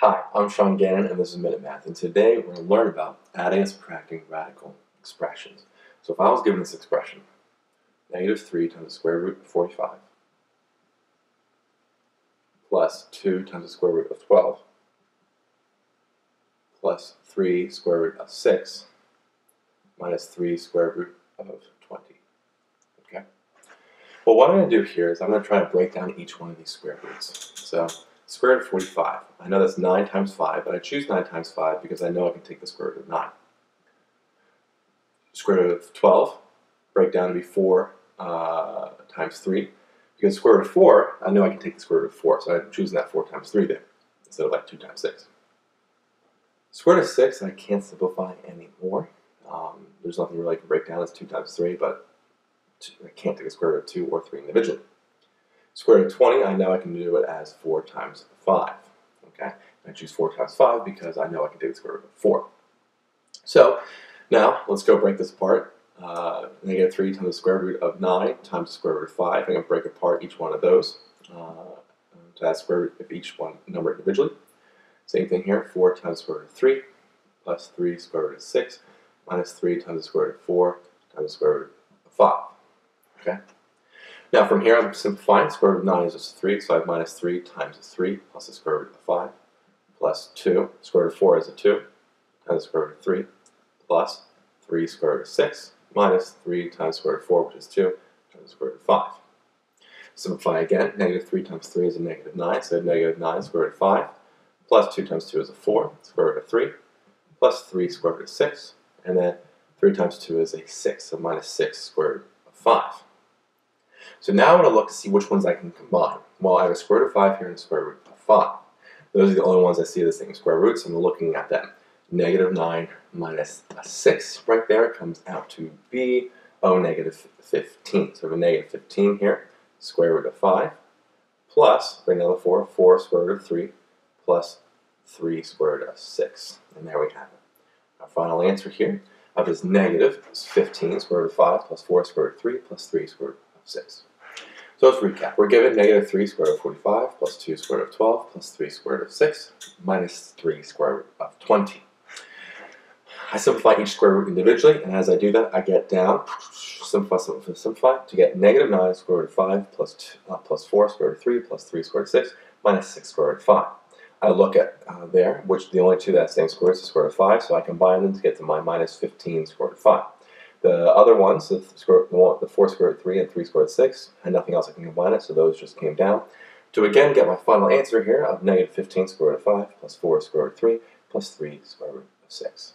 Hi, I'm Sean Gannon and this is Minute Math and today we're going to learn about adding and subtracting radical expressions. So if I was given this expression, negative 3 times the square root of 45 plus 2 times the square root of 12 plus 3 square root of 6 minus 3 square root of 20. Okay? Well what I'm going to do here is I'm going to try to break down each one of these square roots. So square root of 45. I know that's 9 times 5, but I choose 9 times 5 because I know I can take the square root of 9. Square root of 12, break down to be 4 uh, times 3. Because square root of 4, I know I can take the square root of 4, so I'm choosing that 4 times 3 there, instead of like 2 times 6. Square root of 6, I can't simplify anymore. Um, there's nothing really I can break down as 2 times 3, but I can't take the square root of 2 or 3 individually. Square root of 20, I know I can do it as 4 times 5. Okay, I choose 4 times 5 because I know I can take the square root of 4. So, now let's go break this apart. Uh, negative 3 times the square root of 9 times the square root of 5. I'm going to break apart each one of those uh, to add square root of each one number individually. Same thing here, 4 times square root of 3 plus 3 square root of 6 minus 3 times the square root of 4 times the square root of 5. Okay? Now from here I'm simplifying, square root of 9 is just 3, so I have minus 3 times 3 plus the square root of 5 plus 2, square root of 4 is a 2, times the square root of 3 plus 3 square root of 6 minus 3 times square root of 4, which is 2, times square root of 5. Simplify again, negative 3 times 3 is a negative 9, so negative 9 square root of 5 plus 2 times 2 is a 4, square root of 3 plus 3 square root of 6, and then 3 times 2 is a 6, so minus 6 square root of 5. So now I want to look to see which ones I can combine. Well, I have a square root of 5 here and a square root of 5. Those are the only ones I see as thing square roots, I'm looking at them. Negative 9 minus a 6 right there comes out to be, oh, negative 15. So we have a negative 15 here, square root of 5, plus, bring another 4, 4 square root of 3, plus 3 square root of 6. And there we have it. Our final answer here of is negative 15 square root of 5 plus 4 square root of 3 plus 3 square root 6. So let's recap. We're given negative 3 square root of 45 plus 2 square root of 12 plus 3 square root of 6 minus 3 square root of 20. I simplify each square root individually, and as I do that, I get down, simplify, simplify, simplify, to get negative 9 square root of 5 plus, two, uh, plus 4 square root of 3 plus 3 square root of 6 minus 6 square root of 5. I look at uh, there, which the only two that same square is the square root of 5, so I combine them to get to my minus 15 square root of 5. The other ones, the, square, the 4 square root 3 and 3 square root 6, had nothing else I can combine it, so those just came down. To again get my final answer here of negative 15 square root of 5 plus 4 square root of 3 plus 3 square root of 6.